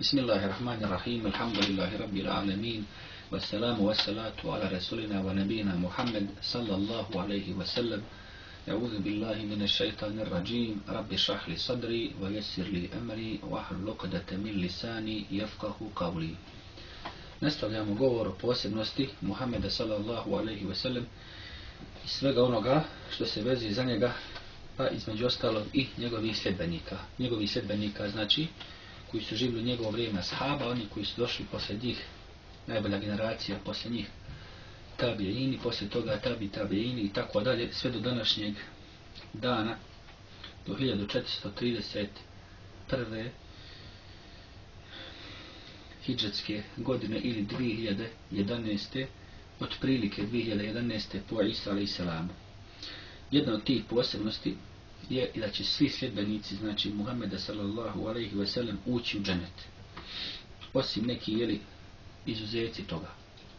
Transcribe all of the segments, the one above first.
بسم الله الرحمن الرحيم الحمد لله رب العالمين والسلام والصلاة على رسولنا ونبينا محمد صلى الله عليه وسلم أعوذ بالله من الشيطان الرجيم رب اشرح لي صدري ويسر لي أمري واحلل عقدة من لساني يفقه قولي Nastavljamo govor o posebnosti Muhammeda sallallahu alaihi ve sellem i svega onoga što se vezi za njega, pa između ostalog i njegovih sljedbenika. Njegovih sljedbenika znači koji su živjeli u njegovo vrijeme sahaba, oni koji su došli posle njih, najbolja generacija posle njih, tabiini, posle toga tabi tabiini i tako dalje, sve do današnjeg dana, do 1431. hijđatske godine ili 2011. otprilike 2011. po Isa alaih salamu. Jedna od tih posebnosti je da će svi sljedbenici, znači Muhammeda sallallahu alaihi ve sellem, ući u dženet. Osim neki, jeli, izuzeci toga.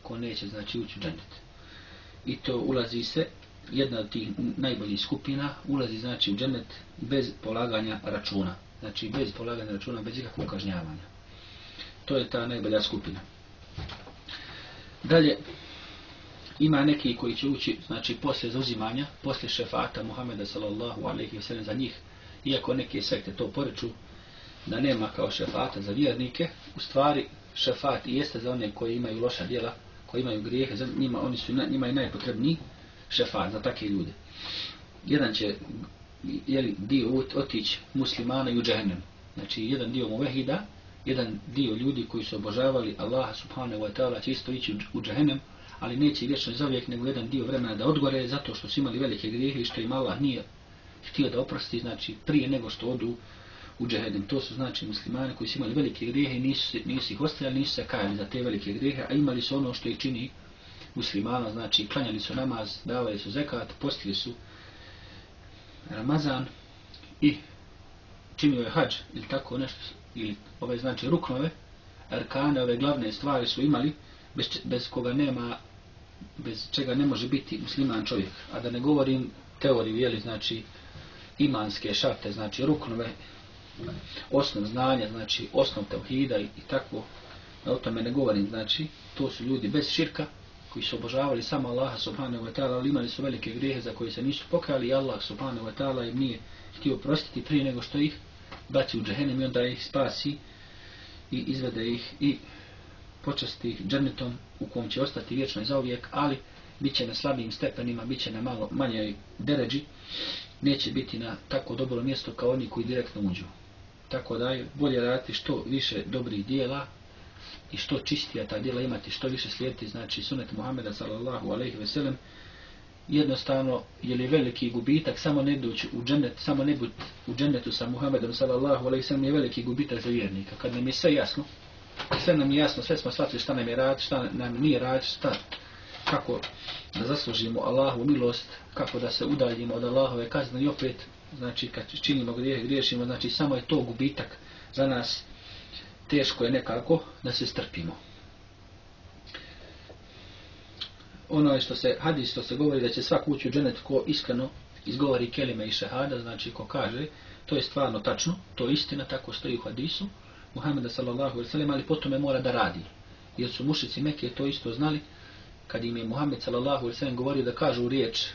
Ko neće, znači, ući u dženet. I to ulazi se, jedna od tih najboljih skupina, ulazi, znači, u dženet bez polaganja računa. Znači, bez polaganja računa, bez ikakvog kažnjavanja. To je ta najbolja skupina. Dalje, ima neki koji će ući, znači posle zauzimanja, posle šefata Muhameda sallallahu alaihi wa sallam za njih, iako neke sekte to poreču, da nema kao šefata za vjernike, u stvari šefat i jeste za one koji imaju loša djela, koji imaju grijehe, za njima, oni su njima i najpotrebniji šefat za takve ljude. Jedan će jeli, dio otići muslimana i u džehennem. Znači, jedan dio muvehida, jedan dio ljudi koji su obožavali Allaha subhanahu wa ta'ala će isto ići u džehennem, ali neće vječno za uvijek nego jedan dio vremena da odgore zato što su imali velike grijehe i što im Allah nije htio da oprosti, znači prije nego što odu u džehedem. To su znači muslimani koji su imali velike grijehe i nisu, nisu ih ostavljali, nisu se kajali za te velike grijehe, a imali su ono što ih čini muslimana, znači klanjali su namaz, davali su zekat, postili su Ramazan i činio je hađ ili tako nešto, ili ove znači ruknove, arkane, ove glavne stvari su imali, bez, bez koga nema bez čega ne može biti musliman čovjek. A da ne govorim teoriju, jeli, znači, imanske šarte, znači, ruknove, osnov znanja, znači, osnov tevhida i, i tako, da o tome ne govorim, znači, to su ljudi bez širka, koji su obožavali samo Allaha subhanahu wa ta'ala, ali imali su velike grijehe za koje se nisu pokajali i Allah subhanahu wa ta'ala im nije htio prostiti prije nego što ih baci u džahenem i onda ih spasi i izvede ih i počasti džernetom u kom će ostati vječno i zauvijek, ali bit će na slabijim stepenima, bit će na malo manjoj deređi, neće biti na tako dobro mjesto kao oni koji direktno uđu. Tako da je bolje raditi što više dobrih dijela i što čistija ta dijela imati, što više slijediti, znači sunet Muhammeda sallallahu alaihi ve sellem, jednostavno je li veliki gubitak samo ne doći u džennet, samo ne biti u džennetu sa Muhammedom sallallahu alaihi ve sellem je veliki gubitak za vjernika. Kad nam je sve jasno, sve nam je jasno, sve smo shvatili šta nam je rad, šta nam nije rad, šta, kako da zaslužimo Allahu milost, kako da se udaljimo od Allahove kazne i opet, znači kad činimo grijehe, griješimo, znači samo je to gubitak za nas, teško je nekako da se strpimo. Ono je što se, hadis što se govori da će svak ući u dženet ko iskreno izgovori kelime i šehada, znači ko kaže, to je stvarno tačno, to je istina, tako stoji u hadisu, Muhammeda sallallahu alaihi sallam, ali potom je mora da radi. Jer su mušici Mekke to isto znali, kad im je Muhammed sallallahu alaihi sallam govorio da kažu riječ,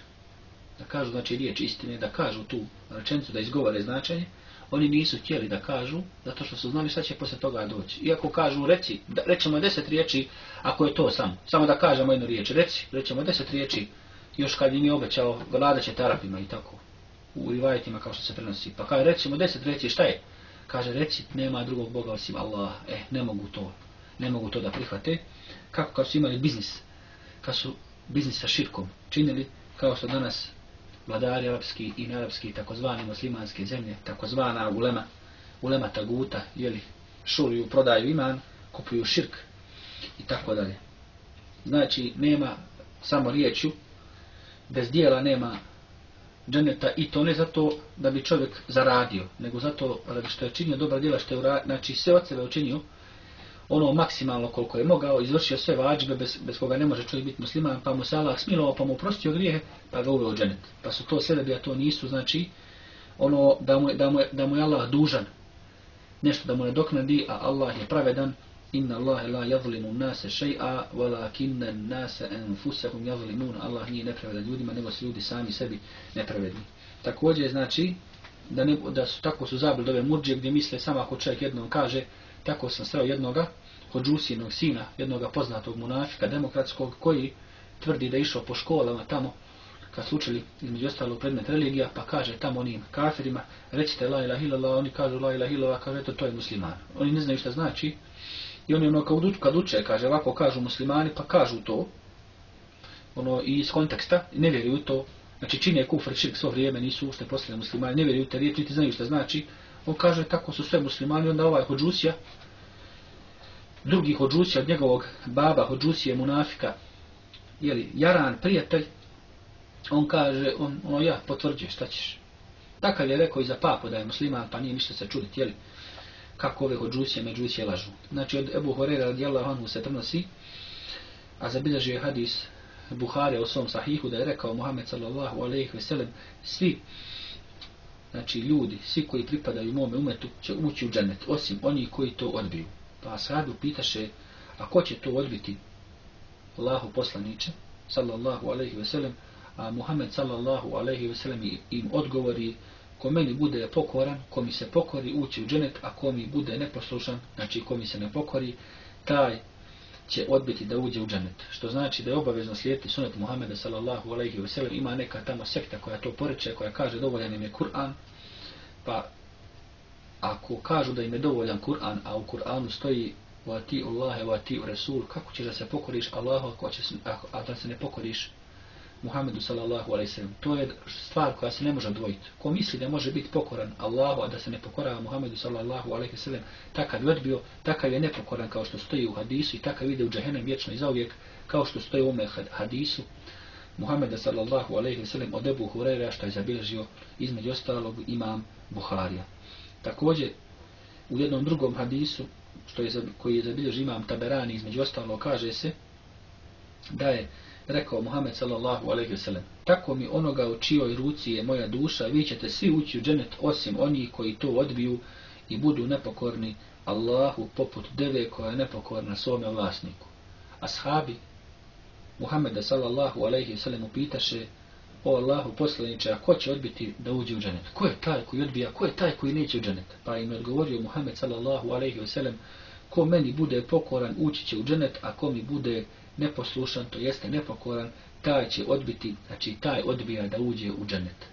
da kažu znači riječ istine, da kažu tu rečenicu, da izgovore značenje, oni nisu htjeli da kažu, zato što su znali šta će posle toga doći. Iako kažu, reci, da, rećemo deset riječi, ako je to sam, samo da kažemo jednu riječ, reci, rećemo deset riječi, još kad im je obećao, vlada će tarapima i tako, u rivajetima kao što se prenosi. Pa kada rećemo deset riječi, šta je? Kaže reći nema drugog Boga osim Allah, eh, ne mogu to, ne mogu to da prihvate. Kako kad su imali biznis, kad su biznis sa širkom činili, kao što danas vladari arapski i nearapski takozvani muslimanske zemlje, takozvana ulema, ulema taguta, jeli, šuriju, prodaju iman, kupuju širk i tako dalje. Znači, nema samo riječju, bez dijela nema dženeta i to ne zato da bi čovjek zaradio, nego zato radi što je činio dobra djela, što je ura, znači sve od sebe učinio, ono maksimalno koliko je mogao, izvršio sve vađbe bez, bez koga ne može čovjek biti musliman, pa mu se Allah smilovao, pa mu prostio grijehe, pa ga uveo dženet. Pa su to sebebi, a to nisu, znači, ono da mu, da mu, da mu je Allah dužan nešto da mu nadoknadi, a Allah je pravedan, inna Allahe la jazlimu nase še'a, walakinna nase enfusahum jazlimun, Allah nije nepravedan ljudima, nego su ljudi sami sebi nepravedni. Također znači, da, ne, da su tako su zabili ove murđe gdje misle samo ako čovjek jednom kaže, tako sam sreo jednoga, hođusinog sina, jednoga poznatog munafika demokratskog, koji tvrdi da je išao po školama tamo, kad su učili između ostalog predmet religija, pa kaže tamo onim kafirima, recite la ilaha illallah, oni kažu la ilaha illallah, kaže eto to je musliman. Oni ne znaju šta znači. I oni ono kad, kad uče, kaže ovako kažu muslimani, pa kažu to, ono i iz konteksta, ne vjeruju to, znači čine kufr širk svo vrijeme, nisu ušte posljedne muslimani, ne vjeruju te riječi, niti znaju šta znači. On kaže tako su sve muslimani, onda ovaj hođusija, drugi hođusija od njegovog baba, hođusije munafika, jeli, jaran, prijatelj, on kaže, on, ono ja, potvrđuje, šta ćeš? Takav je rekao i za papu da je musliman, pa nije ništa se čuditi, jeli? Kako ove hođusije, međusije lažu. Znači, od Ebu Horeira radijallahu anhu se prenosi, a zabilježio je hadis Buhari u svom sahihu da je rekao Muhammed sallallahu alaihi ve sellem, svi, znači ljudi, svi koji pripadaju mome umetu, će ući u džennet, osim oni koji to odbiju. Pa sahabi pitaše, a ko će to odbiti? Allahu poslaniče, sallallahu alaihi ve sellem, a Muhammed sallallahu alaihi ve sellem im odgovori ko meni bude pokoran, ko mi se pokori ući u dženet, a ko mi bude neposlušan, znači ko mi se ne pokori, taj će odbiti da uđe u dženet. Što znači da je obavezno slijediti sunet Muhammeda sallallahu alaihi ve sellem. Ima neka tamo sekta koja to poreče, koja kaže dovoljan im je Kur'an, pa ako kažu da im je dovoljan Kur'an, a u Kur'anu stoji vati Allahe vati Resul, Rasul, kako ćeš da se pokoriš Allahu ako će, a, a da se ne pokoriš Muhammedu sallallahu alaihi sallam. To je stvar koja se ne može odvojiti. Ko misli da može biti pokoran Allahu, a da se ne pokorava Muhammedu sallallahu alaihi sallam, takav je odbio, takav je nepokoran kao što stoji u hadisu i takav ide u džahenem vječno i zauvijek kao što stoji u ome hadisu. Muhammeda sallallahu alaihi sallam od Ebu Hurera što je zabilježio između ostalog imam Buharija. Također, u jednom drugom hadisu, što je, koji je zabilježio imam Taberani između ostalog, kaže se da je rekao Muhammed sallallahu alejhi ve sellem tako mi onoga u čijoj ruci je moja duša vi ćete svi ući u dženet osim oni koji to odbiju i budu nepokorni Allahu poput deve koja je nepokorna svome vlasniku. Ashabi Muhammeda sallallahu alejhi ve sellem upitaše o Allahu poslanice a ko će odbiti da uđe u dženet ko je taj koji odbija? Ko je taj koji neće u dženet pa im odgovorio Muhammed sallallahu alejhi ve sellem ko meni bude pokoran ući će u dženet a ko mi bude neposlušan, to jeste nepokoran, taj će odbiti, znači taj odbija da uđe u dženet.